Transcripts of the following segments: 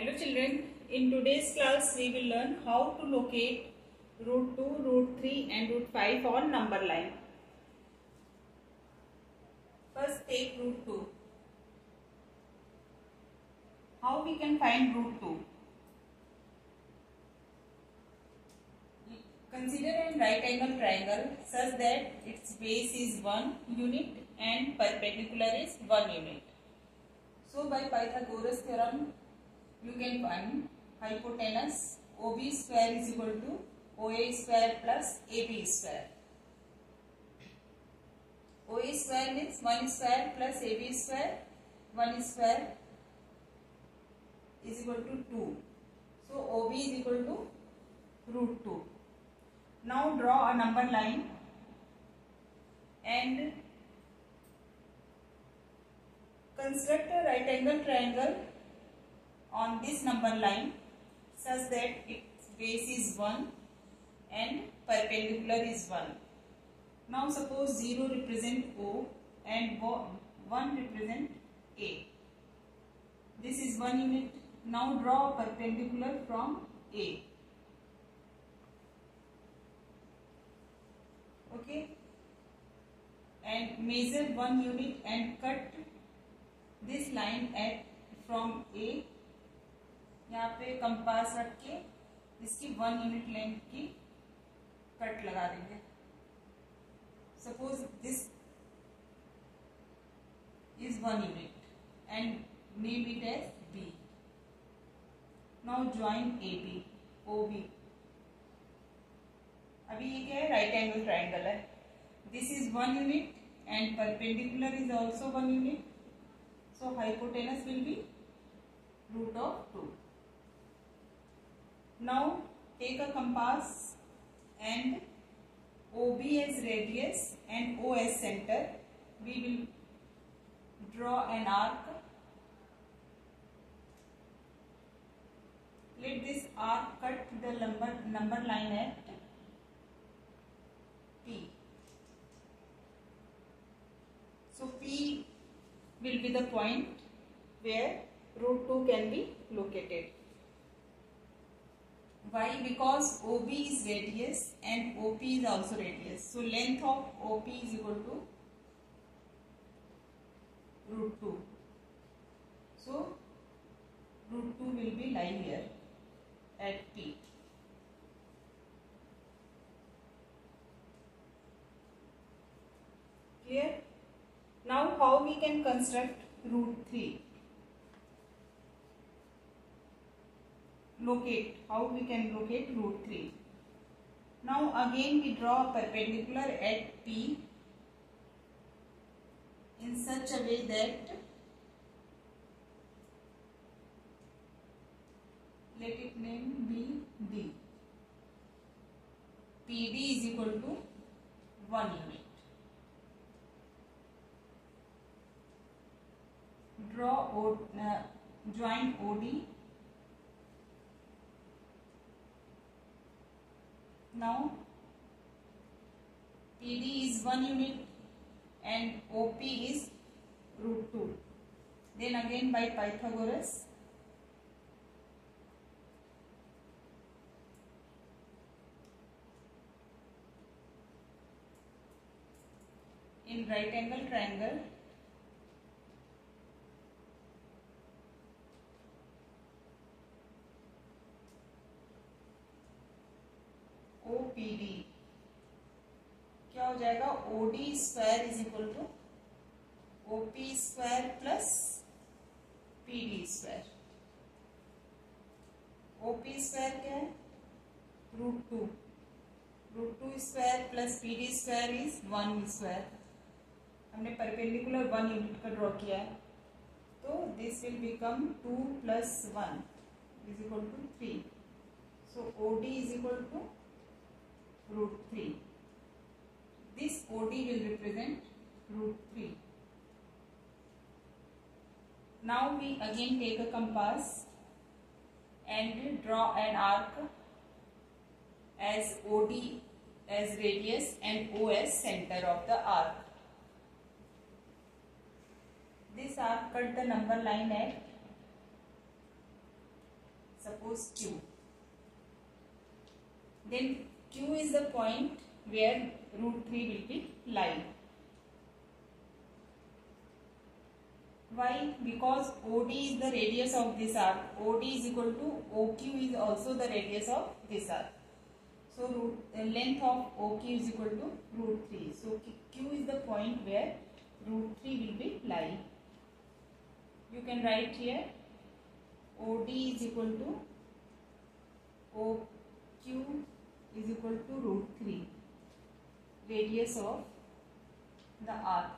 Hello children, in today's class we will learn how to locate root 2, root 3 and root 5 on number line. First take root 2. How we can find root 2? Consider a right angle triangle such that its base is 1 unit and perpendicular is 1 unit. So by Pythagoras theorem you can find hypotenuse OB square is equal to OA square plus AB square. OA square means 1 square plus AB square 1 square is equal to 2. So OB is equal to root 2. Now draw a number line and construct a right angle triangle on this number line such that its base is 1 and perpendicular is 1. Now suppose 0 represent O and 1 represent A. This is 1 unit. Now draw a perpendicular from A. Okay. And measure 1 unit and cut this line at from A यहाँ पे compass रख के इसकी one unit length की cut लगा देंगे। Suppose this is one unit and name it as B now join A B O B अभी ये क्या है? राइट एंगल ट्राइंगल है। This is one unit and perpendicular is also one unit so hypotenuse will be root of 2 now take a compass and OB as radius and O as center. We will draw an arc. Let this arc cut the number number line at P. So P will be the point where root 2 can be located. Why? Because OB is radius and OP is also radius. So length of OP is equal to root 2. So root 2 will be lie here at P. Clear? Now how we can construct root 3? Locate. How we can locate root 3? Now again we draw a perpendicular at P in such a way that let it name be D. PD is equal to 1 unit. draw o, uh, join OD. Now PD is 1 unit and OP is root 2. Then again by Pythagoras in right angle triangle क्या हो जाएगा? OD square is equal to OP square plus PD square OP square क्या है? Root two root two square plus P D square is one square हमने perpendicular one unit का draw किया है। तो this will become two plus one is equal to three so O D is equal to root 3. This OD will represent root 3. Now we again take a compass and draw an arc as OD as radius and O as center of the arc. This arc cut the number line at suppose q then q is the point where root 3 will be lying why because od is the radius of this arc od is equal to oq is also the radius of this arc so root, the length of oq is equal to root 3 so q is the point where root 3 will be lying you can write here OD is equal to OQ is equal to root 3 radius of the arc.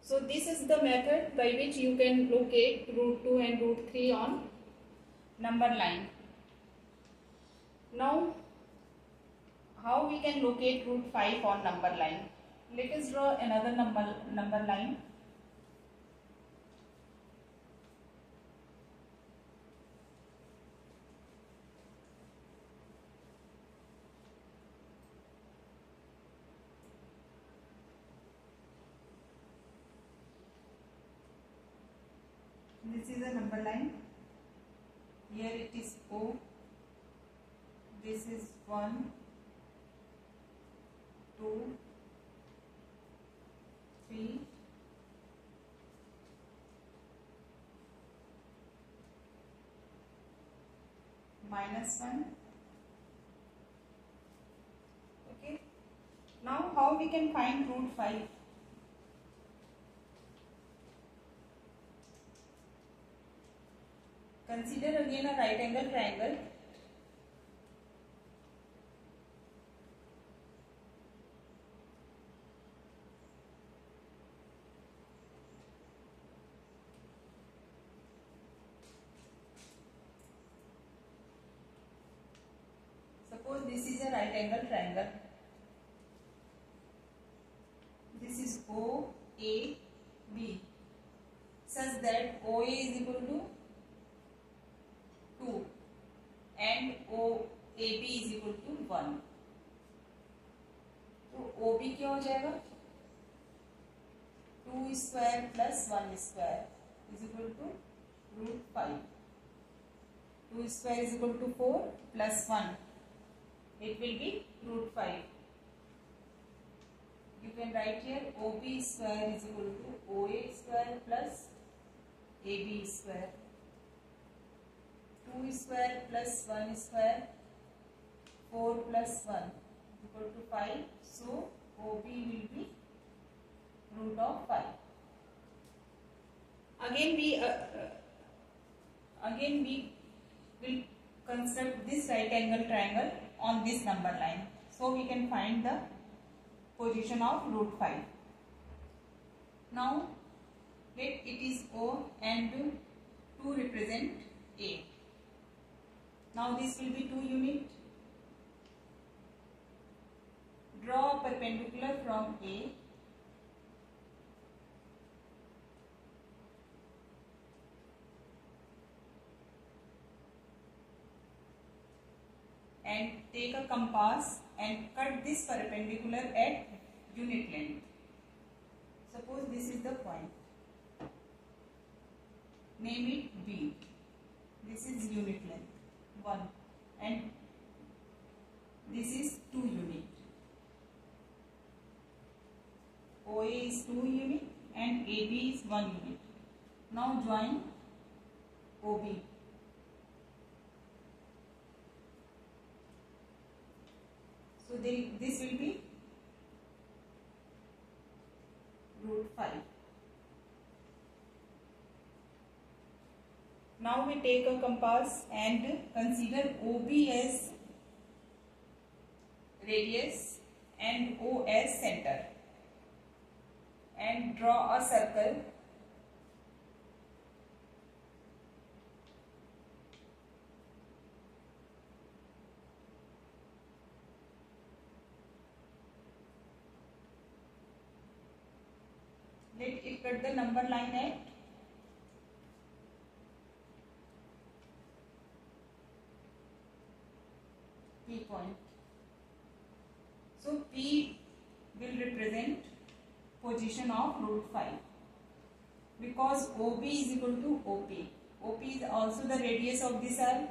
So this is the method by which you can locate root 2 and root 3 on number line. Now how we can locate root 5 on number line? Let us draw another number number line this is a number line. Here it is O. This is 1 2 3 minus 1 okay. Now how we can find root 5 Consider again a right angle triangle. Suppose this is a right angle triangle. This is O, A, B such that OA is equal to 2 and O A B is equal to one तो O B क्या हो जाएगा? Two square plus one square is equal to root five two square is equal to four plus one it will be root five you can write here O B square is equal to O A square plus A B square 2 square plus 1 square 4 plus 1 equal to 5 so OB will be root of 5 again we uh, uh, again we will construct this right angle triangle on this number line. So we can find the position of root 5 now let it is O and 2 represent A now this will be 2 unit. Draw a perpendicular from A and take a compass and cut this perpendicular at unit length. Suppose this is the point. Name it B. This is unit length. 1 and this is 2 unit. OA is 2 unit and AB is 1 unit. Now join OB. So they, this will be root 5. Now we take a compass and consider OB as radius and O as center and draw a circle. Let it cut the number line at P point. So P will represent position of root 5 because OB is equal to OP. OP is also the radius of this arc.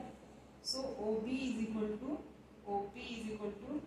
So OB is equal to OP is equal to